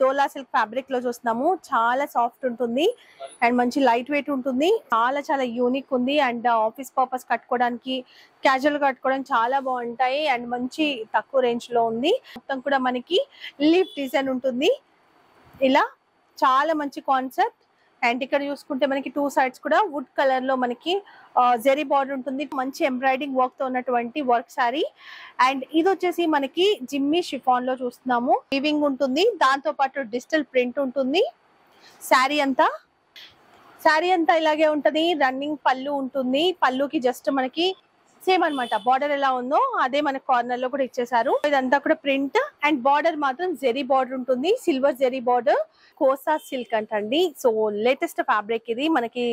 డోలా silk ఫ్యాబ్రిక్లో చూస్తున్నాము. చాలా సాఫ్ట్ ఉంటుంది. అండ్ మంచి లైట్ వెయిట్ ఉంటుంది. చాలా చాలా యూనిక్ ఉంది. అండ్ ఆఫీస్ పర్పస్ కట్టుకోవడానికి క్యాజువల్ కట్టుకోవడానికి చాలా బాగుంటాయి. అండ్ మంచి తక్కువ రేంజ్లో ఉంది. మొత్తం కూడా మనకి లీఫ్ డిజైన్ ఉంటుంది. ఇలా చాలా మంచి కాన్సెప్ట్. అండ్ ఇక్కడ చూసుకుంటే మనకి టూ సైడ్స్ కూడా వుడ్ కలర్లో మనకి జెరీ బార్డర్ ఉంటుంది. మంచి ఎంబ్రాయిడింగ్ వర్క్తో ఉన్నటువంటి వర్క్ సారీ అండ్ ఇది వచ్చేసి మనకి జిమ్మి షిఫాన్లో చూస్తున్నాము. వివింగ్ ఉంటుంది. దాంతో పాటు డిజిటల్ ప్రింట్ ఉంటుంది. శారీ అంతా. శారీ అంతా ఇలాగే ఉంటది. రన్నింగ్ పళ్ళు ఉంటుంది. పళ్ళుకి జస్ట్ మనకి సేమ్ అనమాట బార్డర్ ఎలా ఉందో అదే మన కార్నర్లో కూడా ఇచ్చేసారు ఇదంతా కూడా ప్రింట్ అండ్ బార్డర్ మాత్రం జెరీ బార్డర్ ఉంటుంది. Silver zari border kosa silk అంటండి. సో లేటెస్ట్ ఫ్యాబ్రిక్ ఇది. మనకి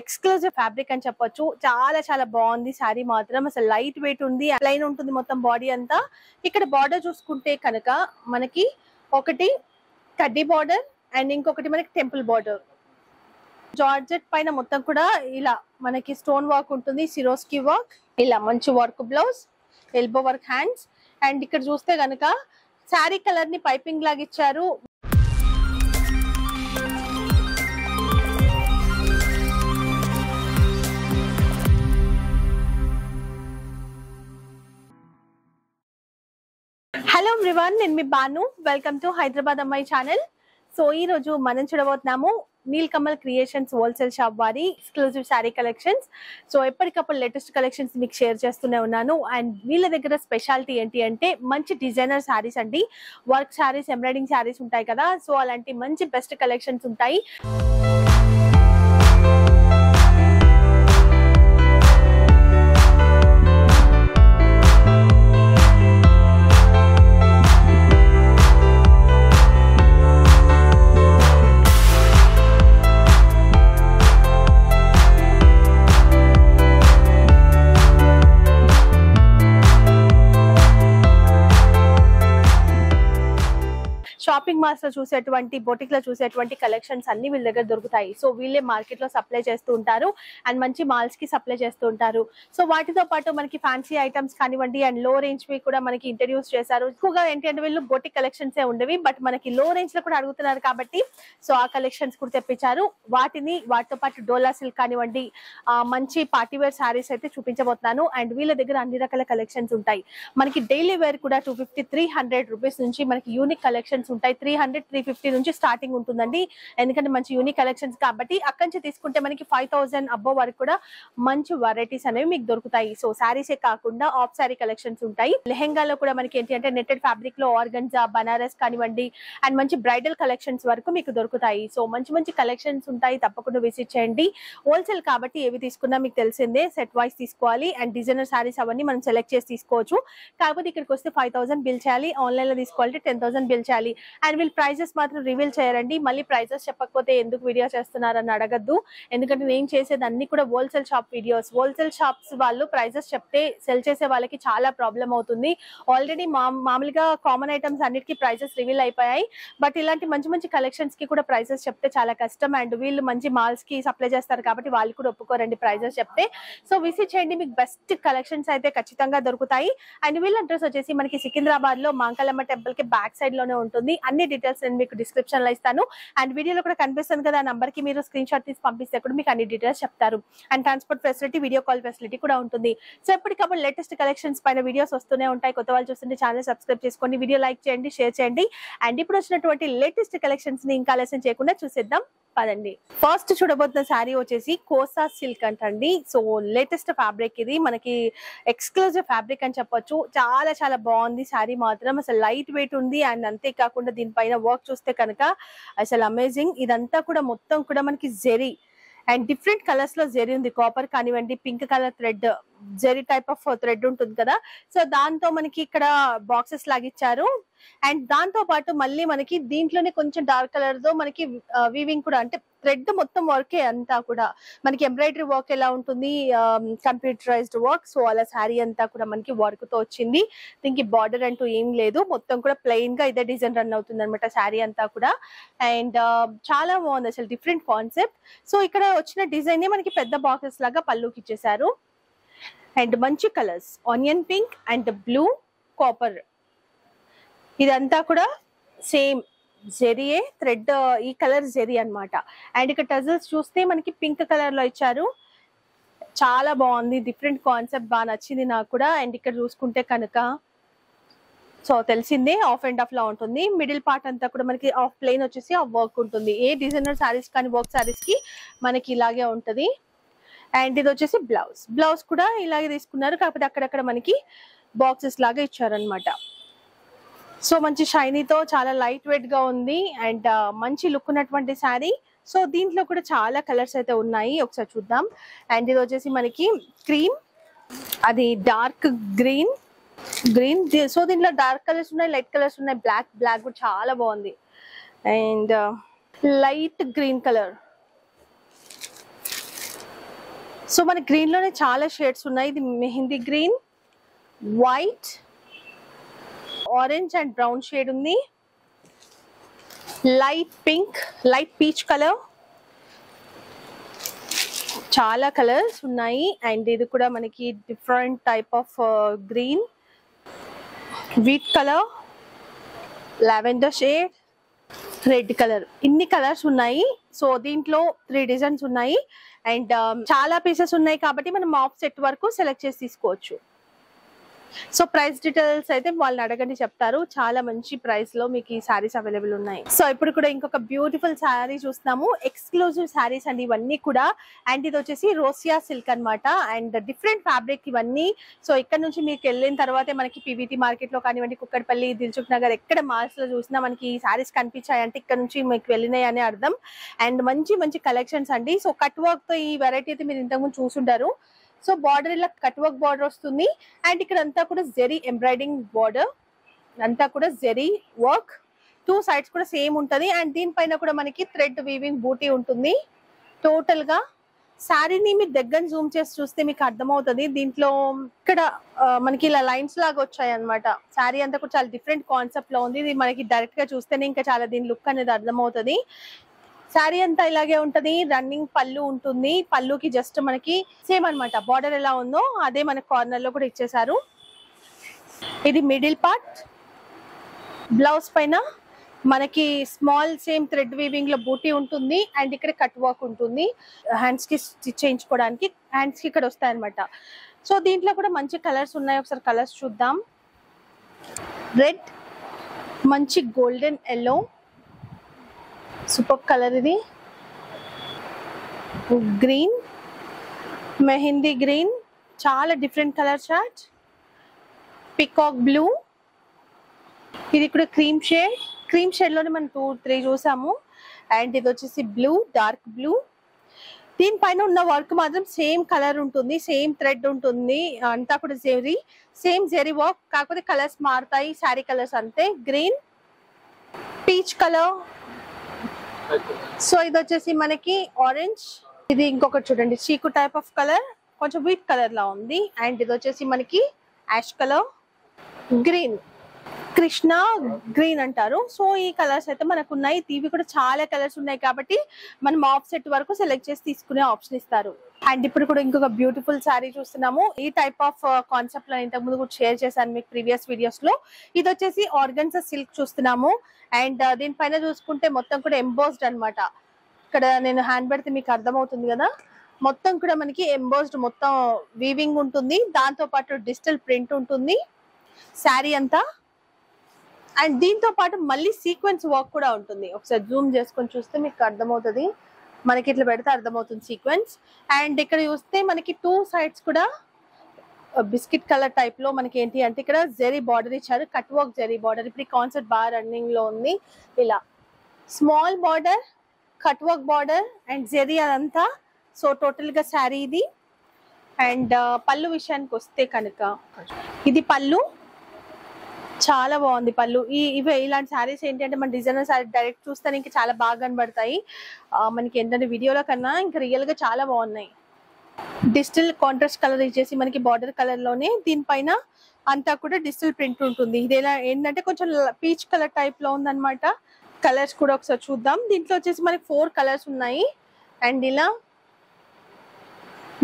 ఎక్స్క్లూజివ్ ఫ్యాబ్రిక్ అని చెప్పొచ్చు. చాలా చాలా బాగుంది. శారీ మాత్రం అసలు లైట్ వెయిట్ ఉంది. లైన్ ఉంటుంది మొత్తం బాడీ అంతా. ఇక్కడ బార్డర్ చూసుకుంటే కనుక మనకి ఒకటి కడ్డీ బార్డర్ అండ్ ఇంకొకటి మనకి టెంపుల్ బార్డర్ జార్జెట్ పైన మొత్తం కూడా ఇలా మనకి స్టోన్ వర్క్ ఉంటుంది. సిరోస్కి వర్క్ ఇలా మంచి work blouse elbow work hands and ఇక్కడ చూస్తే గనక శారీ కలర్ని పైపింగ్ లాగా ఇచ్చారు. హలో ఎవ్రీవన్ నేను మీ Banu. Welcome to Hyderabad Ammayi channel so ఈ రోజు మనం చూడబోతున్నాము Neel Kamal creations wholesale shop వారి ఎక్స్క్లూజివ్ శారీ కలెక్షన్స్ సో ఎప్పటికప్పుడు లేటెస్ట్ కలెక్షన్స్ మీకు షేర్ చేస్తూనే ఉన్నాను. అండ్ వీళ్ళ దగ్గర స్పెషాలిటీ ఏంటి అంటే మంచి డిజైనర్ శారీస్ అండి. వర్క్ శారీస్ ఎంబ్రాయిడింగ్ శారీస్ ఉంటాయి కదా. సో అలాంటి మంచి బెస్ట్ కలెక్షన్స్ ఉంటాయి. షాపింగ్ మాల్స్లో చూసేటువంటి బొటిక్లో చూసేటువంటి కలెక్షన్స్ అన్ని వీళ్ళ దగ్గర దొరుకుతాయి. సో వీళ్ళే మార్కెట్లో సప్లై చేస్తూ ఉంటారు అండ్ మంచి మాల్స్కి సప్లై చేస్తూ ఉంటారు. సో వాటితో పాటు మనకి ఫ్యాన్సీ ఐటమ్స్ కానివ్వండి అండ్లో రేంజ్ వి కూడా మనకి ఇంట్రడ్యూస్ చేశారు. ఎక్కువగా ఏంటి అంటే వీళ్ళు బొటిక్ కలెక్షన్స్ ఏ ఉండేవి బట్ మనకి లో రేంజ్లో కూడా అడుగుతున్నారు కాబట్టి సో ఆ కలెక్షన్స్ కూడా తెప్పించారు. వాటిని వాటితో పాటు డోలా సిల్క్ కానివ్వండి మంచి పార్టీ వేర్ శారీస్ అయితే చూపించబోతున్నాను. అండ్ వీళ్ళ దగ్గర అన్ని రకాల కలెక్షన్స్ ఉంటాయి. మనకి డైలీ వేర్ కూడా two fifty three hundred rupees నుంచి మనకి యూనిక్ కలెక్షన్స్ ఉంటాయి. త్రీ హండ్రెడ్ త్రీ ఫిఫ్టీ నుంచి స్టార్టింగ్ ఉంటుందండి. ఎందుకంటే మంచి యూనిక్ కలెక్షన్స్ కాబట్టి అక్కడి నుంచి తీసుకుంటే మనకి ఫైవ్ థౌసండ్ అబ్బో వరకు కూడా మంచి వెరైటీస్ అనేవి మీకు దొరుకుతాయి. సో శారీసే కాకుండా ఆఫ్ శారీ కలెక్షన్స్ ఉంటాయి. లెహెంగాలో కూడా మనకి ఏంటి అంటే నెట్టెడ్ ఫ్యాబ్రిక్లో ఆర్గన్జా బనారస్ కానివ్వండి అండ్ మంచి బ్రైడల్ కలెక్షన్స్ వరకు మీకు దొరుకుతాయి. సో మంచి మంచి కలెక్షన్స్ ఉంటాయి. తప్పకుండా విజిట్ చేయండి. హోల్సేల్ కాబట్టి ఏవి తీసుకున్నా మీకు తెలిసిందే. సెట్ వైస్ తీసుకోవాలి. అండ్ డిజైనర్ శారీస్ అవన్నీ మనం సెలెక్ట్ చేసి తీసుకోవచ్చు. కాకపోతే ఇక్కడికి వస్తే ఫైవ్ థౌసండ్ బిల్ చేయాలి. ఆన్లైన్లో తీసుకోవాలంటే టెన్ థౌసండ్ బిల్ చేయాలి. అండ్ వీళ్ళు ప్రైజెస్ మాత్రం రివీల్ చేయరండి. మళ్ళీ ప్రైజెస్ చెప్పకపోతే ఎందుకు వీడియో చేస్తున్నారని అడగద్దు. ఎందుకంటే నేను చేసేది అన్ని కూడా wholesale shop videos wholesale shops వాళ్ళు ప్రైజెస్ చెప్తే సెల్ చేసే వాళ్ళకి చాలా ప్రాబ్లం అవుతుంది. ఆల్రెడీ మామూలుగా కామన్ ఐటమ్స్ అన్నిటికీ ప్రైజెస్ రివీల్ అయిపోయాయి. బట్ ఇలాంటి మంచి మంచి కలెక్షన్స్కి కూడా ప్రైజెస్ చెప్తే చాలా కష్టం. అండ్ వీళ్ళు మంచి మాల్స్కి సప్లై చేస్తారు కాబట్టి వాళ్ళు కూడా ఒప్పుకోరండి ప్రైజెస్ చెప్తే. సో విసిట్ చేయండి. మీకు బెస్ట్ కలెక్షన్స్ అయితే ఖచ్చితంగా దొరుకుతాయి. అండ్ వీళ్ళ అడ్రస్ వచ్చేసి మనకి సికింద్రాబాద్లో మాంకలమ్మ టెంపుల్కి బ్యాక్ సైడ్లోనే ఉంటుంది. అన్ని డీటెయిల్స్ నేను మీకు డిస్క్రిప్షన్లో ఇస్తాను. అండ్ వీడియోలో కూడా కనిపిస్తుంది కదా ఆ నంబర్కి మీరు స్క్రీన్ షాట్ తీసి పంపిస్తే కూడా మీకు అన్ని డీటెయిల్స్ చెప్తారు. And transport facility video call facility కూడా ఉంటుంది. సో ఎప్పటికప్పుడు లేటెస్ట్ కలెక్షన్స్ పైన వీడియోస్ వస్తూనే ఉంటాయి. కొత్త వాళ్ళు చూస్తుంటే ఛానల్ సబ్స్క్రైబ్ చేసుకోండి వీడియో లైక్ చేయండి షేర్ చేయండి. అండ్ ఇప్పుడు వచ్చినటువంటి లేటెస్ట్ కలెక్షన్స్ని ఇంకా ఆలస్యం చేయకుండా చూసేద్దాం. పదండి. ఫస్ట్ చూడబోతున్న శారీ వచ్చేసి కోసా సిల్క్ అంటండి. సో లేటెస్ట్ ఫ్యాబ్రిక్ ఇది. మనకి ఎక్స్క్లూజివ్ ఫ్యాబ్రిక్ అని చెప్పొచ్చు. చాలా చాలా బాగుంది. శారీ మాత్రం అసలు లైట్ వెయిట్ ఉంది. అండ్ అంతేకాకుండా దీనిపైన వర్క్ చూస్తే కనుక అసలు అమేజింగ్ ఇదంతా కూడా మొత్తం కూడా మనకి జెరీ అండ్ డిఫరెంట్ కలర్స్లో జెరీ ఉంది. కాపర్ కానివ్వండి pink colour thread zari type of thread ఉంటుంది కదా. సో దాంతో మనకి ఇక్కడ బాక్సెస్ లాగిచ్చారు. అండ్ దాంతో పాటు మళ్ళీ మనకి దీంట్లోనే కొంచెం డార్క్ కలర్తో మనకి uh, వీవింగ్ కూడా అంటే థ్రెడ్ మొత్తం వర్కే అంతా కూడా. మనకి ఎంబ్రాయిడరీ వర్క్ ఎలా ఉంటుంది? కంప్యూటరైజ్డ్ వర్క్ సో అలా శారీ అంతా కూడా మనకి వర్క్తో వచ్చింది. దీనికి బార్డర్ అంటూ ఏం లేదు. మొత్తం కూడా ప్లెయిన్గా ఇదే డిజైన్ రన్ అవుతుంది అనమాట శారీ అంతా కూడా. అండ్ చాలా బాగుంది అసలు డిఫరెంట్ కాన్సెప్ట్. సో ఇక్కడ వచ్చిన డిజైన్ మనకి పెద్ద బాక్సెస్ లాగా పళ్ళుకి ఇచ్చేసారు అండ్ మంచి colours. Onion pink and blue copper. ఇదంతా కూడా సేమ్ జెరియే థ్రెడ్ ఈ కలర్ జెరీ అనమాట అండ్ ఇక్కడ టజల్స్ చూస్తే మనకి పింక్ కలర్లో ఇచ్చారు. చాలా బాగుంది. డిఫరెంట్ కాన్సెప్ట్ బాగా నచ్చింది నాకు కూడా. అండ్ ఇక్కడ చూసుకుంటే కనుక సో తెలిసిందే ఆఫ్ అండ్ ఆఫ్ లా ఉంటుంది. మిడిల్ పార్ట్ అంతా కూడా మనకి ఆఫ్ ప్లెయిన్ వచ్చేసి ఆఫ్ వర్క్ ఉంటుంది. ఏ డిజైనర్ శారీస్ కానీ వర్క్ శారీస్కి మనకి ఇలాగే ఉంటుంది. అండ్ ఇది వచ్చేసి బ్లౌజ్. బ్లౌజ్ కూడా ఇలాగే తీసుకున్నారు. కాకపోతే అక్కడక్కడ మనకి బాక్సెస్ లాగా ఇచ్చారనమాట సో మంచి షైనీతో చాలా లైట్ వెయిట్గా ఉంది అండ్ మంచి లుక్ ఉన్నటువంటి శారీ సో దీంట్లో కూడా చాలా కలర్స్ అయితే ఉన్నాయి. ఒకసారి చూద్దాం. అండ్ ఇది వచ్చేసి మనకి క్రీమ్ అది డార్క్ గ్రీన్ గ్రీన్ సో దీంట్లో డార్క్ కలర్స్ ఉన్నాయి లైట్ కలర్స్ ఉన్నాయి. బ్లాక్ బ్లాక్ కూడా చాలా బాగుంది. And light green colour so మన గ్రీన్లోనే చాలా షేడ్స్ ఉన్నాయి. ఇది mehndi green white orange and brown shade ఉంది. Light pink light peach colour చాలా కలర్స్ ఉన్నాయి. అండ్ ఇది కూడా మనకి different type of green wheat colour lavender shade red colour ఇన్ని కలర్స్ ఉన్నాయి. సో దీంట్లో త్రీ డిజైన్స్ ఉన్నాయి. అండ్ um, చాలా పీసెస్ ఉన్నాయి కాబట్టి మనం ఆఫ్ సెట్ వరకు సెలెక్ట్ చేసి తీసుకోవచ్చు. సో ప్రైస్ డీటెయిల్స్ అయితే వాళ్ళని అడగండి చెప్తారు. చాలా మంచి ప్రైస్లో మీకు ఈ సారీస్ అవైలబుల్ ఉన్నాయి. సో ఇప్పుడు కూడా ఇంకొక బ్యూటిఫుల్ శారీ చూస్తున్నాము. ఎక్స్క్లూజివ్ శారీస్ అండి ఇవన్నీ కూడా. అండ్ ఇది వచ్చేసి రోసియా సిల్క్ అన్నమాట. అండ్ డిఫరెంట్ ఫ్యాబ్రిక్ ఇవన్నీ. సో ఇక్కడ నుంచి మీకు వెళ్ళిన తర్వాతే మనకి పీవీటీ మార్కెట్లో కానివ్వండి కుక్కడపల్లి దిల్చుక్ నగర్ ఎక్కడ మాల్స్లో చూసినా మనకి ఈ శారీస్ కనిపించాయి. అంటే ఇక్కడ నుంచి మీకు వెళ్ళినాయి అని అర్థం. అండ్ మంచి మంచి కలెక్షన్స్ అండి. సో కట్ వర్క్తో ఈ వెరైటీ అయితే మీరు ఇంతకుముందు చూసుంటారు. సో బార్డర్ ఇలా కట్ వర్క్ బార్డర్ వస్తుంది. అండ్ ఇక్కడ అంతా కూడా జెరీ ఎంబ్రాయిడింగ్ బార్డర్ అంతా కూడా జెరీ వర్క్ టూ సైడ్స్ కూడా సేమ్ ఉంటది. అండ్ దీనిపైన కూడా మనకి థ్రెడ్ వీవింగ్ బూటీ ఉంటుంది. టోటల్గా శారీని మీరు దగ్గర జూమ్ చేసి చూస్తే మీకు అర్థమవుతుంది. దీంట్లో ఇక్కడ మనకి ఇలా లైన్స్ లాగా వచ్చాయి అనమాట శారీ అంతా కూడా చాలా డిఫరెంట్ కాన్సెప్ట్లో ఉంది. ఇది మనకి డైరెక్ట్గా చూస్తేనే ఇంకా చాలా దీని లుక్ అనేది అర్థమవుతుంది. శారీ అంతా ఇలాగే ఉంటది. రన్నింగ్ పళ్ళు ఉంటుంది. పళ్ళుకి జస్ట్ మనకి సేమ్ అనమాట బార్డర్ ఎలా ఉందో అదే మన కార్నర్లో కూడా ఇచ్చేసారు ఇది మిడిల్ పార్ట్ బ్లౌజ్ పైన మనకి స్మాల్ సేమ్ థ్రెడ్ వీవింగ్లో బూటీ ఉంటుంది. అండ్ ఇక్కడ కట్ వర్క్ ఉంటుంది. హ్యాండ్స్కి స్టిచ్ చేయించుకోవడానికి హ్యాండ్స్కి ఇక్కడ వస్తాయి అనమాట సో దీంట్లో కూడా మంచి కలర్స్ ఉన్నాయి. ఒకసారి కలర్స్ చూద్దాం. రెడ్ మంచి గోల్డెన్ ఎల్లో సూపర్ కలర్ ఇది. గ్రీన్ మెహందీ గ్రీన్ చాలా different colour chart. Peacock blue. ఇది కూడా క్రీమ్ షేడ్. క్రీమ్ షేడ్లోనే మనం టూ త్రీ చూసాము. అండ్ ఇది వచ్చేసి బ్లూ డార్క్ బ్లూ. దీనిపైన ఉన్న వర్క్ మాత్రం సేమ్ కలర్ ఉంటుంది సేమ్ థ్రెడ్ ఉంటుంది. అంతా కూడా జెరీ సేమ్ జెరీ వర్క్. కాకపోతే కలర్స్ మారుతాయి శారీ కలర్స్ అంతే. Green peach colour. సో ఇది వచ్చేసి మనకి ఆరెంజ్ ఇది ఇంకొకటి చూడండి. చీకు టైప్ ఆఫ్ కలర్ కొంచెం వీట్ కలర్ లా ఉంది. అండ్ ఇది వచ్చేసి మనకి ash colour green Krishna green అంటారు. సో ఈ కలర్స్ అయితే మనకు ఉన్నాయి ఇవి కూడా చాలా కలర్స్ ఉన్నాయి కాబట్టి మనం ఆఫ్ సెట్ వరకు సెలెక్ట్ చేసి తీసుకునే ఆప్షన్ ఇస్తారు. అండ్ ఇప్పుడు కూడా ఇంకొక బ్యూటిఫుల్ శారీ చూస్తున్నాము. ఈ టైప్ ఆఫ్ కాన్సెప్ట్లో ఇంతకు ముందు కూడా షేర్ చేశాను మీకు ప్రీవియస్ వీడియోస్లో. ఇది వచ్చేసి ఆర్గన్స్ సిల్క్ చూస్తున్నాము. అండ్ దీనిపైన చూసుకుంటే మొత్తం కూడా ఎంబోస్డ్ అన్నమాట. ఇక్కడ నేను హ్యాండ్ పెడితే మీకు అర్థమవుతుంది కదా? మొత్తం కూడా మనకి ఎంబోస్డ్ మొత్తం వీవింగ్ ఉంటుంది. దాంతో పాటు డిజిటల్ ప్రింట్ ఉంటుంది. శారీ అంతా అండ్ దీంతో పాటు మళ్ళీ సీక్వెన్స్ వర్క్ కూడా ఉంటుంది. ఒకసారి జూమ్ చేసుకొని చూస్తే మీకు అర్థమవుతుంది. మనకి ఇట్లా పెడితే అర్థమవుతుంది సీక్వెన్స్. అండ్ ఇక్కడ చూస్తే మనకి టూ సైడ్స్ కూడా బిస్కెట్ కలర్ టైప్లో మనకి ఏంటి అంటే ఇక్కడ జెరీ బార్డర్ ఇచ్చారు. Cut work zari border. ఇప్పుడు కాన్సెప్ట్ బాగా రన్నింగ్లో ఉంది. ఇలా small border cut work border and zari అదంతా. సో టోటల్గా శారీ ఇది. అండ్ పళ్ళు విషయానికి వస్తే కనుక ఇది పళ్ళు. చాలా బాగుంది పళ్ళు. ఈ ఇవే ఇలాంటి శారీస్ ఏంటంటే మన డిజైనర్ శారీ డైరెక్ట్ చూస్తే ఇంకా చాలా బాగా కనబడతాయి. మనకి ఏంటంటే వీడియోలో కన్నా ఇంకా రియల్గా చాలా బాగున్నాయి. డిజిటల్ కాంట్రాస్ట్ కలర్ ఇచ్చేసి మనకి బార్డర్ కలర్లోనే దీనిపైన అంతా కూడా డిజిటల్ ప్రింట్ ఉంటుంది. ఇది ఎలా ఏంటంటే కొంచెం పీచ్ కలర్ టైప్లో ఉందన్నమాట. కలర్స్ కూడా ఒకసారి చూద్దాం. దీంట్లో వచ్చేసి మనకి ఫోర్ కలర్స్ ఉన్నాయి. అండ్ ఇలా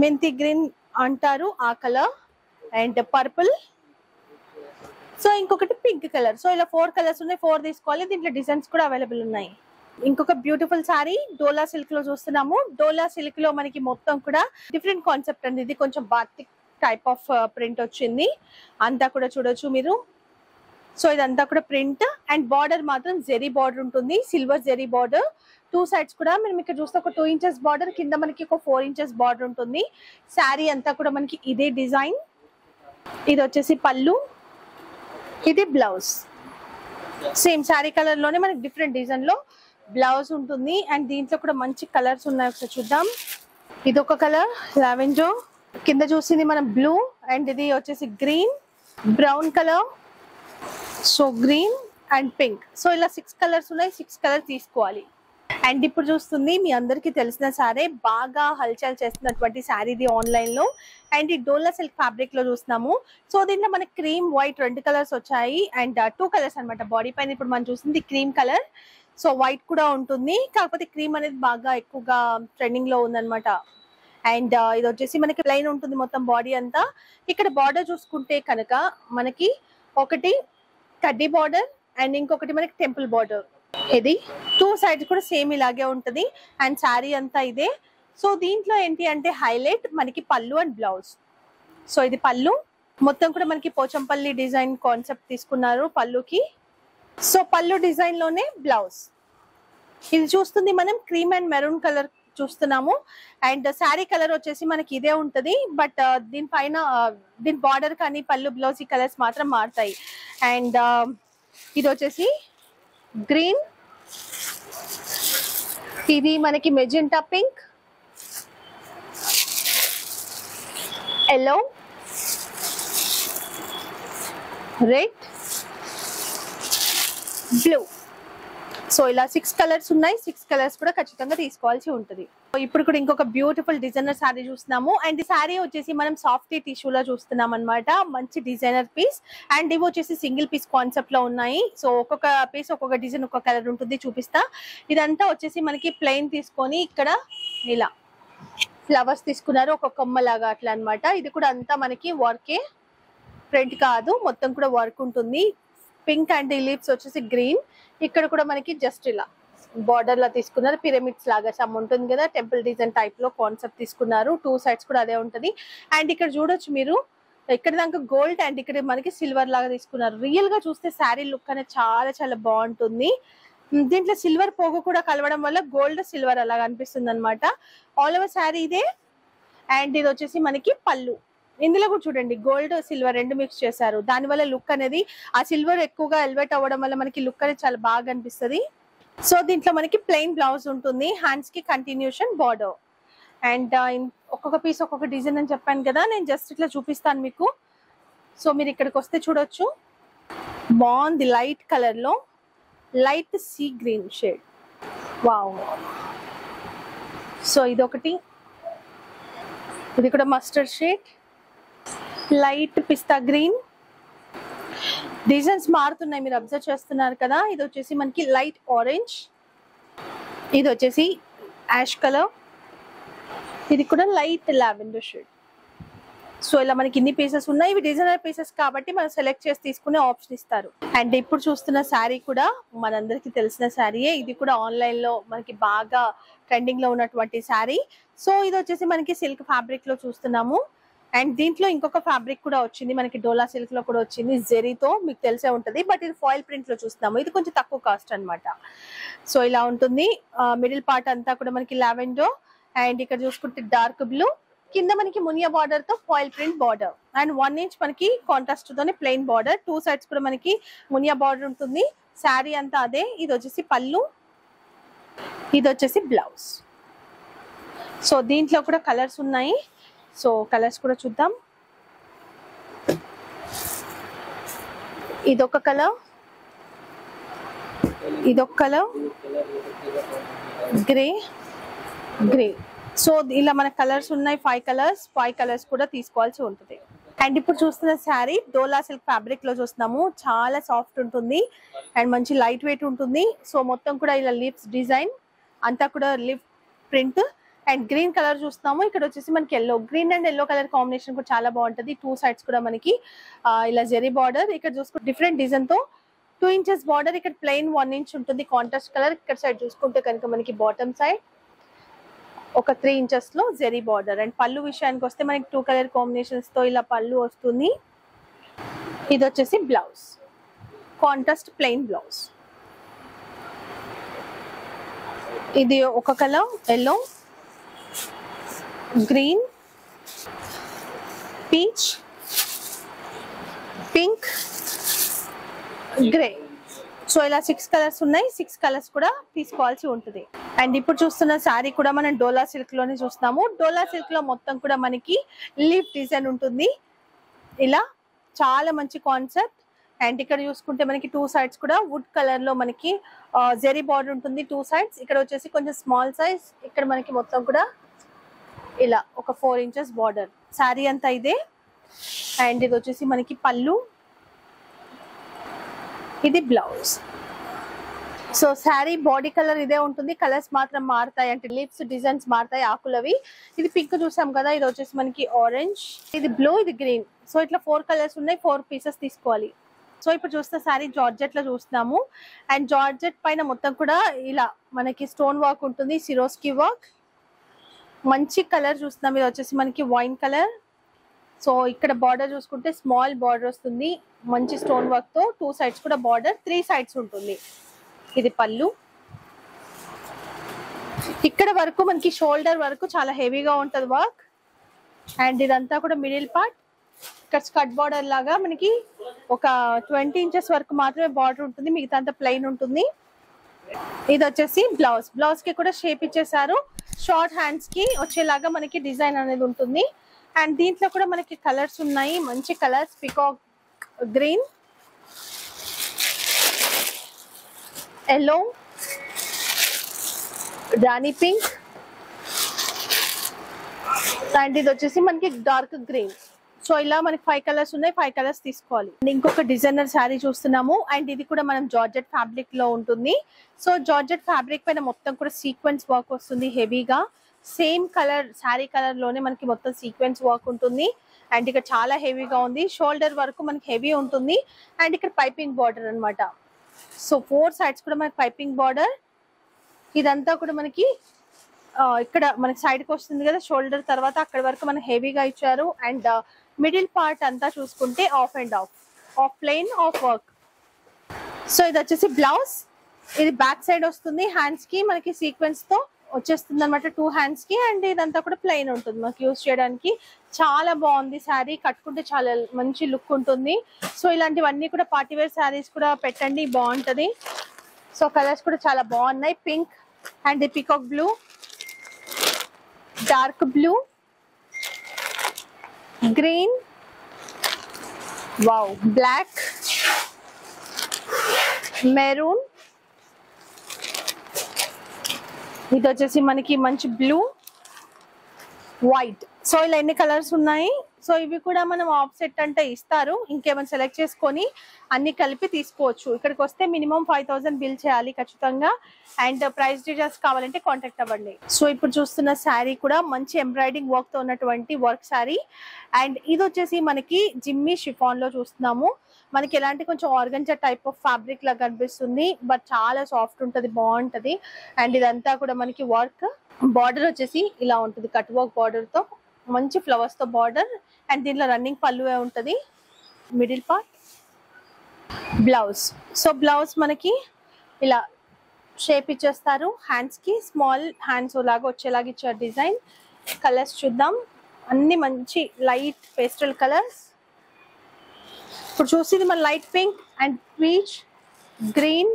మెంతి గ్రీన్ అంటారు ఆ కలర్ అండ్ పర్పుల్ సో ఇంకొకటి పింక్ కలర్ సో ఇలా ఫోర్ కలర్స్ ఉన్నాయి ఫోర్ తీసుకోవాలి. దీంట్లో డిజైన్స్ కూడా అవైలబుల్ ఉన్నాయి. ఇంకొక బ్యూటిఫుల్ సారీ డోలా సిల్క్లో చూస్తున్నాము. డోలా సిల్క్లో మనకి మొత్తం కూడా డిఫరెంట్ కాన్సెప్ట్ అండి. ఇది కొంచెం బాతిక్ టైప్ ఆఫ్ ప్రింట్ వచ్చింది. అంతా కూడా చూడొచ్చు మీరు. సో ఇదంతా కూడా ప్రింట్ అండ్ బార్డర్ మాత్రం జెరీ బార్డర్ ఉంటుంది. Silver zari border two sides కూడా మనం ఇక్కడ చూస్తే ఒక టూ ఇంచెస్ బార్డర్ కింద మనకి ఒక ఫోర్ ఇంచెస్ బార్డర్ ఉంటుంది. శారీ అంతా కూడా మనకి ఇదే డిజైన్ ఇది వచ్చేసి పళ్ళు. ఇది బ్లౌజ్. సేమ్ శారీ కలర్లోనే మనకి డిఫరెంట్ డిజైన్లో బ్లౌజ్ ఉంటుంది. అండ్ దీంట్లో కూడా మంచి కలర్స్ ఉన్నాయి. ఒకసారి చూద్దాం. ఇది ఒక కలర్ లావెంజో కింద చూసింది మనం బ్లూ అండ్ ఇది వచ్చేసి green brown colour so green and pink so ఇలా సిక్స్ కలర్స్ ఉన్నాయి. సిక్స్ కలర్ తీసుకోవాలి. అండ్ ఇప్పుడు చూస్తుంది మీ అందరికీ తెలిసిన సారే బాగా హల్చల్ చేస్తున్నటువంటి శారీ ఇది ఆన్లైన్లో. అండ్ ఈ డోలా సిల్క్ ఫ్యాబ్రిక్లో చూస్తున్నాము. సో దీంట్లో మనకి క్రీమ్ వైట్ రెండు కలర్స్ వచ్చాయి. అండ్ uh, టూ కలర్స్ అన్నమాట. బాడీ పైన ఇప్పుడు మనం చూస్తుంది క్రీమ్ కలర్ సో వైట్ కూడా ఉంటుంది. కాకపోతే క్రీమ్ అనేది బాగా ఎక్కువగా ట్రెండింగ్లో ఉందన్నమాట. అండ్ uh, ఇది వచ్చేసి మనకి ప్లెయిన్ ఉంటుంది మొత్తం బాడీ అంతా. ఇక్కడ బార్డర్ చూసుకుంటే కనుక మనకి ఒకటి కడ్డీ బార్డర్ అండ్ ఇంకొకటి మనకి టెంపుల్ బార్డర్ ఇది. టూ సైడ్స్ కూడా సేమ్ ఇలాగే ఉంటుంది. అండ్ శారీ అంతా ఇదే. సో దీంట్లో ఏంటి అంటే హైలైట్ మనకి పళ్ళు అండ్ బ్లౌజ్ సో ఇది పళ్ళు. మొత్తం కూడా మనకి పోచంపల్లి డిజైన్ కాన్సెప్ట్ తీసుకున్నారు పళ్ళుకి. సో పళ్ళు డిజైన్లోనే బ్లౌజ్ ఇది చూస్తుంది మనం క్రీమ్ అండ్ మెరూన్ కలర్ చూస్తున్నాము. అండ్ శారీ కలర్ వచ్చేసి మనకి ఇదే ఉంటది. బట్ uh, దీనిపైన పైన uh, దీని బార్డర్ కానీ పళ్ళు బ్లౌజ్ ఈ కలర్స్ మాత్రం మారుతాయి. అండ్ uh, ఇది వచ్చేసి గ్రీన్ ఇది మనకి magenta pink yellow red blue so ఇలా సిక్స్ కలర్స్ ఉన్నాయి. సిక్స్ కలర్స్ కూడా ఖచ్చితంగా తీసుకోవాల్సి ఉంటుంది. ఇప్పుడు కూడా ఇంకొక బ్యూటిఫుల్ డిజైనర్ శారీ చూస్తున్నాము. అండ్ ఈ శారీ వచ్చేసి మనం సాఫ్ట్ టిష్యూలో చూస్తున్నాం అనమాట మంచి డిజైనర్ పీస్ అండ్ ఇవి వచ్చేసి సింగిల్ పీస్ కాన్సెప్ట్లో ఉన్నాయి. సో ఒక్కొక్క పీస్ ఒక్కొక్క డిజైన్ ఒక్కొక్క కలర్ ఉంటుంది చూపిస్తా. ఇదంతా వచ్చేసి మనకి ప్లెయిన్ తీసుకొని ఇక్కడ ఇలా ఫ్లవర్స్ తీసుకున్నారు. ఒక కొమ్మ లాగా అట్లా అన్నమాట. ఇది కూడా అంతా మనకి వర్కే ప్రింట్ కాదు. మొత్తం కూడా వర్క్ ఉంటుంది. పింక్ అండ్ లీవ్స్ వచ్చేసి గ్రీన్ ఇక్కడ కూడా మనకి జస్ట్ ఇలా బార్డర్ లా తీసుకున్నారు. పిరమిడ్స్ లాగా సమ్ ఉంటుంది కదా. టెంపుల్ డిజైన్ టైప్లో కాన్సెప్ట్ తీసుకున్నారు. టూ సైడ్స్ కూడా అదే ఉంటది. అండ్ ఇక్కడ చూడొచ్చు మీరు. ఇక్కడ దాకా గోల్డ్ అండ్ ఇక్కడ మనకి సిల్వర్ లాగా తీసుకున్నారు. రియల్గా చూస్తే శారీ లుక్ అనేది చాలా చాలా బాగుంటుంది. దీంట్లో సిల్వర్ పోగు కూడా కలవడం వల్ల గోల్డ్ సిల్వర్ అలాగా అనిపిస్తుంది అనమాట ఆల్ ఓవర్ శారీ ఇదే. అండ్ ఇది వచ్చేసి మనకి పళ్ళు. ఇందులో కూడా చూడండి గోల్డ్ సిల్వర్ రెండు మిక్స్ చేశారు. దాని వల్ల లుక్ అనేది ఆ సిల్వర్ ఎక్కువగా ఎలివేట్ అవ్వడం వల్ల మనకి లుక్ అనేది చాలా బాగా అనిపిస్తుంది సో దీంట్లో మనకి ప్లెయిన్ బ్లౌజ్ ఉంటుంది. హ్యాండ్స్కి కంటిన్యూషన్ బార్డర్ అండ్ ఒక్కొక్క పీస్ ఒక్కొక్క డిజైన్ అని చెప్పాను కదా నేను జస్ట్ ఇట్లా చూపిస్తాను మీకు. సో మీరు ఇక్కడికి వస్తే చూడొచ్చు. బాగుంది లైట్ కలర్లో. Light sea green shade wow so ఇదొకటి. ఇది కూడా mustard shade light pista green designs మారుతున్నాయి మీరు అబ్జర్వ్ చేస్తున్నారు కదా. ఇది వచ్చేసి మనకి లైట్ ఆరెంజ్. ఇది వచ్చేసి యాష్ కలర్. ఇది కూడా లైట్ లావెండర్ షేడ్. సో ఇలా మనకి ఇన్ని పీసెస్ ఉన్నాయి. ఇవి డిజైనర్ పీసెస్ కాబట్టి మనం సెలెక్ట్ చేసి తీసుకునే ఆప్షన్ ఇస్తారు. అండ్ ఇప్పుడు చూస్తున్న శారీ కూడా మనందరికీ తెలిసిన శారీయే ఇది కూడా ఆన్లైన్లో మనకి బాగా ట్రెండింగ్లో ఉన్నటువంటి శారీ సో ఇది వచ్చేసి మనకి సిల్క్ ఫ్యాబ్రిక్లో చూస్తున్నాము. అండ్ దీంట్లో ఇంకొక ఫ్యాబ్రిక్ కూడా వచ్చింది. మనకి డోలా సిల్క్లో కూడా వచ్చింది. జెరీతో మీకు తెలిసే ఉంటుంది. బట్ ఇది ఫాయిల్ ప్రింట్లో చూస్తున్నాము. ఇది కొంచెం తక్కువ కాస్ట్ అన్నమాట. సో ఇలా ఉంటుంది. మిడిల్ పార్ట్ అంతా కూడా మనకి లావెండో అండ్ ఇక్కడ చూసుకుంటే డార్క్ బ్లూ కింద మనకి మునియా బార్డర్తో foil print border and one inch మనకి కాంట్రాస్ట్ తోనే ప్లెయిన్ బార్డర్ టూ సైడ్స్ కూడా మనకి మునియా బార్డర్ ఉంటుంది. శారీ అంతా అదే. ఇది వచ్చేసి పళ్ళు. ఇది వచ్చేసి బ్లౌజ్ సో దీంట్లో కూడా కలర్స్ ఉన్నాయి. సో కలర్స్ కూడా చూద్దాం. ఇదొక కలర్. ఇదొక కలర్. గ్రే. గ్రే. సో ఇలా మన కలర్స్ ఉన్నాయి ఫైవ్ కలర్స్. ఫైవ్ కలర్స్ కూడా తీసుకోవాల్సి ఉంటుంది. అండ్ ఇప్పుడు చూస్తున్న శారీ డోలా సిల్క్ ఫ్యాబ్రిక్లో చూస్తున్నాము. చాలా సాఫ్ట్ ఉంటుంది. అండ్ మంచి లైట్ వెయిట్ ఉంటుంది. సో మొత్తం కూడా ఇలా లిప్స్ డిజైన్ అంతా కూడా lip print. And green colour చూస్తున్నాము ఇక్కడ వచ్చేసి మనకి yellow green and yellow colour combination కూడా చాలా బాగుంటది. టూ సైడ్స్ కూడా మనకి ఇలా జెరీ బార్డర్. ఇక్కడ చూసుకుంటే డిఫరెంట్ డిజైన్తో టూ ఇంచెస్ బార్డర్ ఇక్కడ ప్లెయిన్ వన్ ఇంచ్ ఉంటుంది కాంట్రాస్ట్ కలర్. ఇక్కడ సైడ్ చూసుకుంటే కనుక మనకి బాటమ్ సైడ్ ఒక త్రీ ఇంచెస్లో జెరీ బార్డర్. అండ్ పళ్ళు విషయానికి వస్తే మనకి టూ కలర్ కాంబినేషన్స్తో ఇలా పళ్ళు వస్తుంది. ఇది వచ్చేసి బ్లౌజ్ కాంట్రాస్ట్ ప్లెయిన్ బ్లౌజ్ ఇది ఒక colour yellow green peach pink grey so ఇలా సిక్స్ కలర్స్ ఉన్నాయి. సిక్స్ కలర్స్ కూడా తీసుకోవాల్సి ఉంటుంది. అండ్ ఇప్పుడు చూస్తున్న శారీ కూడా మనం డోలా సిల్క్లోనే చూస్తున్నాము. డోలా సిల్క్లో మొత్తం కూడా మనకి లీఫ్ డిజైన్ ఉంటుంది. ఇలా చాలా మంచి కాన్సెప్ట్ అండ్ ఇక్కడ చూసుకుంటే మనకి టూ సైడ్స్ కూడా వుడ్ కలర్లో మనకి uh, జెరీ బార్డర్ ఉంటుంది. టూ సైడ్స్ ఇక్కడ వచ్చేసి కొంచెం స్మాల్ సైజ్ ఇక్కడ మనకి మొత్తం కూడా ఇలా ఒక ఫోర్ ఇంచెస్ బార్డర్ శారీ అంతా ఇదే. అండ్ ఇది వచ్చేసి మనకి పళ్ళు. ఇది blouse so sari body colour ఇదే ఉంటుంది. కలర్స్ మాత్రం మారుతాయి. అంటే లిప్స్ డిజైన్స్ మారుతాయి. ఆకులవి ఇది పింక్ చూసాం కదా. ఇది వచ్చేసి మనకి ఆరెంజ్ ఇది బ్లూ ఇది గ్రీన్ సో ఇట్లా ఫోర్ కలర్స్ ఉన్నాయి. ఫోర్ పీసెస్ తీసుకోవాలి. సో ఇప్పుడు చూస్తే శారీ జార్జెట్లో చూస్తున్నాము. అండ్ జార్జెట్ పైన మొత్తం కూడా ఇలా మనకి స్టోన్ వర్క్ ఉంటుంది. సిరోస్కి వర్క్ మంచి కలర్ చూస్తున్నాం ఇది వచ్చేసి మనకి వైన్ కలర్. సో ఇక్కడ బార్డర్ చూసుకుంటే స్మాల్ బార్డర్ వస్తుంది. మంచి స్టోన్ వర్క్తో టూ సైడ్స్ కూడా బార్డర్ త్రీ సైడ్స్ ఉంటుంది. ఇది పళ్ళు. ఇక్కడ వరకు మనకి షోల్డర్ వరకు చాలా హెవీగా ఉంటది వర్క్. అండ్ ఇదంతా కూడా మిడిల్ పార్ట్. ఇక్కడ స్కట్ బార్డర్ లాగా మనకి ఒక ట్వంటీ ఇంచెస్ వరకు మాత్రమే బార్డర్ ఉంటుంది. మిగతా అంతా ప్లెయిన్ ఉంటుంది. ఇది వచ్చేసి బ్లౌజ్. బ్లౌజ్కి కూడా షేప్ ఇచ్చేసారు షార్ట్ హ్యాండ్స్కి వచ్చేలాగా మనకి డిజైన్ అనేది ఉంటుంది. అండ్ దీంట్లో కూడా మనకి కలర్స్ ఉన్నాయి. మంచి colours peacock green yellow rani pink and ఇది వచ్చేసి మనకి డార్క్ గ్రీన్. సో ఇలా మనకి ఫైవ్ కలర్స్ ఉన్నాయి ఫైవ్ కలర్స్ తీసుకోవాలి. ఇంకొక డిజైనర్ శారీ చూస్తున్నాము. అండ్ ఇది కూడా మనం జార్జెట్ ఫ్యాబ్రిక్లో ఉంటుంది. సో జార్జెట్ ఫ్యాబ్రిక్ పైన మొత్తం కూడా సీక్వెన్స్ వర్క్ వస్తుంది హెవీగా సేమ్ కలర్ శారీ కలర్లోనే మనకి మొత్తం సీక్వెన్స్ వర్క్ ఉంటుంది. అండ్ ఇక్కడ చాలా హెవీగా ఉంది. షోల్డర్ వరకు మనకి హెవీ ఉంటుంది. అండ్ ఇక్కడ పైపింగ్ బార్డర్ అన్నమాట. సో ఫోర్ సైడ్స్ కూడా మనకి పైపింగ్ బార్డర్ ఇదంతా కూడా మనకి ఇక్కడ మనకి సైడ్కి వస్తుంది కదా షోల్డర్ తర్వాత అక్కడ వరకు మనకి హెవీగా ఇచ్చారు. అండ్ మిడిల్ పార్ట్ అంతా చూసుకుంటే half and half. Half plain half work. So ఇది వచ్చేసి బ్లౌజ్. ఇది బ్యాక్ సైడ్ వస్తుంది. హ్యాండ్స్కి మనకి సీక్వెన్స్తో వచ్చేస్తుంది అనమాట టూ హ్యాండ్స్కి అండ్ ఇదంతా కూడా ప్లెయిన్ ఉంటుంది. మనకి యూజ్ చేయడానికి చాలా బాగుంది శారీ. కట్టుకుంటే చాలా మంచి లుక్ ఉంటుంది. సో ఇలాంటివన్నీ కూడా పార్టీవేర్ శారీస్ కూడా పెట్టండి. బాగుంటది. సో కలర్స్ కూడా చాలా బాగున్నాయి. Pink and peacock blue dark blue green wow black maroon ఇది వచ్చేసి మనకి మంచి బ్లూ వైట్ సో ఇలా ఎన్ని కలర్స్ ఉన్నాయి? సో ఇవి కూడా మనం ఆఫ్ సెట్ అంటే ఇస్తారు. ఇంకేమైనా సెలెక్ట్ చేసుకొని అన్ని కలిపి తీసుకోవచ్చు. ఇక్కడికి వస్తే మినిమం ఫైవ్ థౌసండ్ బిల్ చేయాలి ఖచ్చితంగా. అండ్ ప్రైస్ డీటెయిల్స్ కావాలంటే కాంటాక్ట్ అవ్వండి. సో ఇప్పుడు చూస్తున్న శారీ కూడా మంచి ఎంబ్రాయిడింగ్ వర్క్తో ఉన్నటువంటి వర్క్ శారీ. అండ్ ఇది వచ్చేసి మనకి జిమ్మి షిఫాన్లో చూస్తున్నాము. మనకి ఎలాంటి కొంచెం ఆర్గంజా టైప్ ఆఫ్ ఫ్యాబ్రిక్ లాగా కనిపిస్తుంది. బట్ చాలా సాఫ్ట్ ఉంటది బాగుంటది. అండ్ ఇదంతా కూడా మనకి వర్క్ బార్డర్ వచ్చేసి ఇలా ఉంటుంది కట్ వర్క్ బార్డర్తో. మంచి ఫ్లవర్స్తో బార్డర్ అండ్ దీంట్లో రన్నింగ్ పళ్ళువే ఉంటది? Middle part blouse. So blouse మనకి ఇలా షేప్ ఇచ్చేస్తారు. హ్యాండ్స్కి స్మాల్ హ్యాండ్స్ లాగా వచ్చేలాగా ఇచ్చారు డిజైన్. కలర్స్ చూద్దాం. అన్ని మంచి లైట్ పేస్టల్ కలర్స్ ఇప్పుడు చూసింది మన light pink and peach green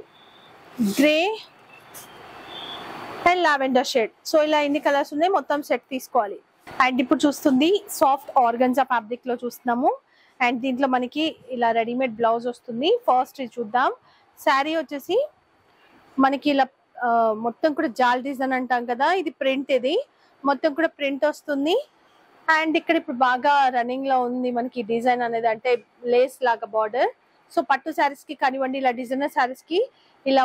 grey and lavender shade so ఇలా ఎన్ని కలర్స్ ఉన్నాయి? మొత్తం సెట్ తీసుకోవాలి. అండ్ ఇప్పుడు చూస్తుంది సాఫ్ట్ ఆర్గన్జా ఫ్యాబ్రిక్లో చూస్తున్నాము. అండ్ దీంట్లో మనకి ఇలా రెడీమేడ్ బ్లౌజ్ వస్తుంది. ఫస్ట్ ఇది చూద్దాం. శారీ వచ్చేసి మనకి ఇలా మొత్తం కూడా జాల్ డిజైన్ అంటాం కదా ఇది ప్రింట్ ఇది. మొత్తం కూడా ప్రింట్ వస్తుంది. అండ్ ఇక్కడ ఇప్పుడు బాగా రన్నింగ్లో ఉంది మనకి డిజైన్ అనేది అంటే లేస్ లాగా బార్డర్ సో పట్టు శారీస్కి కానివ్వండి ఇలా డిజైనర్ శారీస్కి ఇలా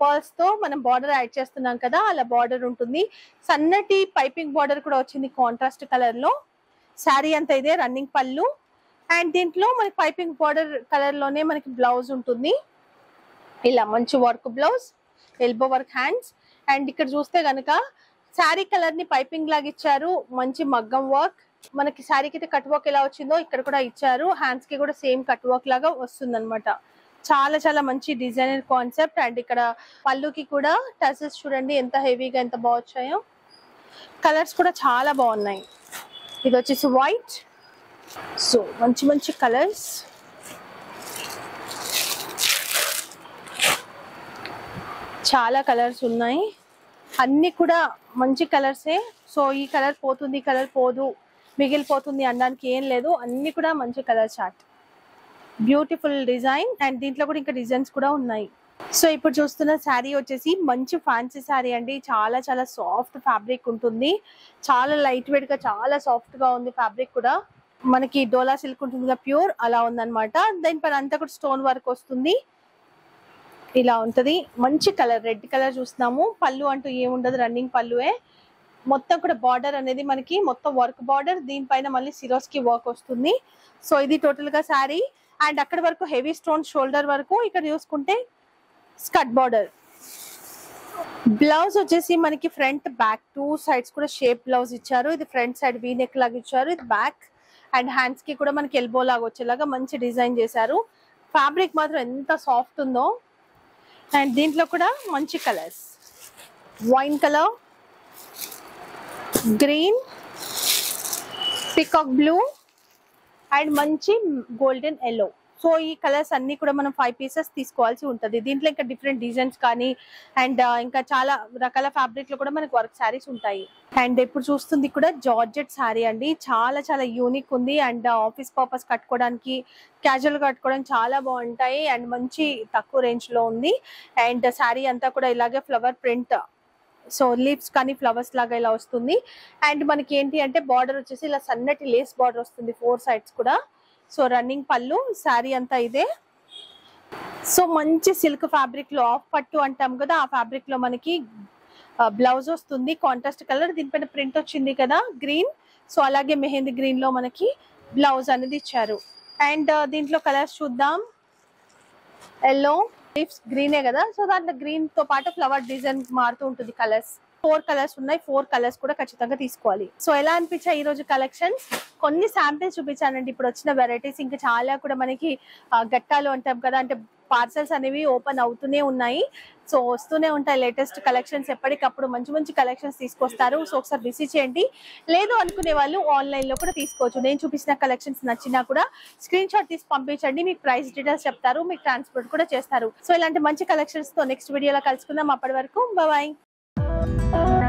పర్ల్స్తో మనం బార్డర్ యాడ్ చేస్తున్నాం కదా అలా బార్డర్ ఉంటుంది. సన్నటి పైపింగ్ బార్డర్ కూడా వచ్చింది కాంట్రాస్ట్ కలర్లో. శారీ అంతా ఇదే రన్నింగ్ పళ్ళు. అండ్ దీంట్లో మనకి పైపింగ్ బార్డర్ కలర్లోనే మనకి బ్లౌజ్ ఉంటుంది. ఇలా మంచి work blouse elbow work hands and ఇక్కడ చూస్తే గనక శారీ కలర్ని పైపింగ్ లాగా ఇచ్చారు. మంచి మగ్గం వర్క్ మనకి శారీకి అయితే కట్ వర్క్ ఎలా వచ్చిందో ఇక్కడ కూడా ఇచ్చారు. హ్యాండ్స్కి కూడా సేమ్ కట్ వర్క్ లాగా వస్తుంది చాలా చాలా మంచి డిజైనర్ కాన్సెప్ట్ అండ్ ఇక్కడ పళ్ళుకి కూడా టసెస్ చూడండి ఎంత హెవీగా ఎంత బాగా వచ్చాయో. కలర్స్ కూడా చాలా బాగున్నాయి. ఇది వచ్చేసి వైట్ సో మంచి మంచి కలర్స్ చాలా కలర్స్ ఉన్నాయి. అన్ని కూడా మంచి కలర్సే సో ఈ కలర్ పోతుంది ఈ కలర్ పోదు మిగిలిపోతుంది అనడానికి ఏం లేదు. అన్ని కూడా మంచి colour chart beautiful design and దీంట్లో కూడా ఇంకా డిజైన్స్ కూడా ఉన్నాయి. సో ఇప్పుడు చూస్తున్న శారీ వచ్చేసి మంచి ఫ్యాన్సీ శారీ అండి. చాలా చాలా సాఫ్ట్ ఫ్యాబ్రిక్ ఉంటుంది. చాలా లైట్ వెయిట్గా చాలా సాఫ్ట్గా ఉంది ఫ్యాబ్రిక్ కూడా. మనకి డోలా సిల్క్ ఉంటుంది ప్యూర్? అలా ఉందన్నమాట. దానిపైన అంతా కూడా స్టోన్ వర్క్ వస్తుంది. ఇలా ఉంటది. మంచి కలర్ రెడ్ కలర్ చూస్తున్నాము. పళ్ళు అంటూ ఏముండదు రన్నింగ్ పళ్ళువే. మొత్తం కూడా బార్డర్ అనేది మనకి మొత్తం వర్క్ బార్డర్. దీనిపైన మళ్ళీ సిరోస్కి వర్క్ వస్తుంది. సో ఇది టోటల్గా శారీ. అండ్ అక్కడ వరకు హెవీ స్టోన్ షోల్డర్ వరకు ఇక్కడ చూసుకుంటే స్కట్ బార్డర్. బ్లౌజ్ వచ్చేసి మనకి ఫ్రంట్ బ్యాక్. టూ సైడ్స్ కూడా షేప్ బ్లౌజ్ ఇచ్చారు. ఇది ఫ్రంట్ సైడ్ వీ నెక్ లాగా ఇచ్చారు. ఇది బ్యాక్. అండ్ హ్యాండ్స్కి కూడా మనకి ఎల్బో లాగా వచ్చేలాగా మంచి డిజైన్ చేశారు. ఫ్యాబ్రిక్ మాత్రం ఎంత సాఫ్ట్ ఉందో. అండ్ దీంట్లో కూడా మంచి colours. Wine colour green peacock blue and మంచి గోల్డెన్ ఎల్లో. సో ఈ కలర్స్ అన్ని కూడా మనం ఫైవ్ పీసెస్ తీసుకోవాల్సి ఉంటుంది. దీంట్లో ఇంకా డిఫరెంట్ డిజైన్స్ కానీ అండ్ uh, ఇంకా చాలా రకాల ఫ్యాబ్రిక్లో కూడా మనకి వర్క్ శారీస్ ఉంటాయి. అండ్ ఇప్పుడు చూస్తుంది కూడా జార్జెట్ శారీ అండి. చాలా చాలా యూనిక్ ఉంది. అండ్ ఆఫీస్ పర్పస్ కట్టుకోవడానికి క్యాజువల్ కట్టుకోవడానికి చాలా బాగుంటాయి. అండ్ మంచి తక్కువ రేంజ్లో ఉంది. అండ్ శారీ అంతా కూడా ఇలాగే ఫ్లవర్ ప్రింట్ సో లీవ్స్ కానీ ఫ్లవర్స్ లాగా ఇలా వస్తుంది. అండ్ మనకి ఏంటి అంటే బార్డర్ వచ్చేసి ఇలా సన్నటి లేస్ బార్డర్ వస్తుంది ఫోర్ సైడ్స్ కూడా. సో రన్నింగ్ పళ్ళు శారీ అంతా ఇదే. సో మంచి సిల్క్ ఫ్యాబ్రిక్లో ఆఫ్ పట్టు అంటాం కదా ఆ ఫ్యాబ్రిక్లో మనకి బ్లౌజ్ వస్తుంది. కాంట్రాస్ట్ కలర్ దీనిపైన ప్రింట్ వచ్చింది కదా గ్రీన్. సో అలాగే మెహందీ గ్రీన్లో మనకి బ్లౌజ్ అనేది ఇచ్చారు. అండ్ దీంట్లో కలర్స్ చూద్దాం. ఎల్లో లీవ్స్ గ్రీనే కదా. సో దాంట్లో గ్రీన్తో పాటు ఫ్లవర్ డిజైన్ మారుతూ ఉంటుంది కలర్స్. ఫోర్ కలర్స్ ఉన్నాయి. ఫోర్ కలర్స్ కూడా ఖచ్చితంగా తీసుకోవాలి. సో ఎలా అనిపించాయి ఈ రోజు కలెక్షన్స్? కొన్ని శాంపిల్స్ చూపించానండి. ఇప్పుడు వచ్చిన వెరైటీస్ ఇంకా చాలా కూడా మనకి గట్టాలు అంటాం కదా అంటే పార్సల్స్ అనేవి ఓపెన్ అవుతూనే ఉన్నాయి. సో వస్తూనే ఉంటాయి లేటెస్ట్ కలెక్షన్స్ ఎప్పటికప్పుడు మంచి మంచి కలెక్షన్స్ తీసుకొస్తారు. సో ఒకసారి విసిట్ చేయండి. లేదు అనుకునే వాళ్ళు ఆన్లైన్లో కూడా తీసుకోవచ్చు. నేను చూపించిన కలెక్షన్స్ నచ్చినా కూడా స్క్రీన్ షాట్ తీసి పంపించండి. మీకు ప్రైస్ డీటెయిల్స్ చెప్తారు. మీకు ట్రాన్స్పోర్ట్ కూడా చేస్తారు. సో ఇలాంటి మంచి కలెక్షన్స్తో నెక్స్ట్ వీడియోలో కలుసుకుందాం. అప్పటి వరకు బాయ్ Oh.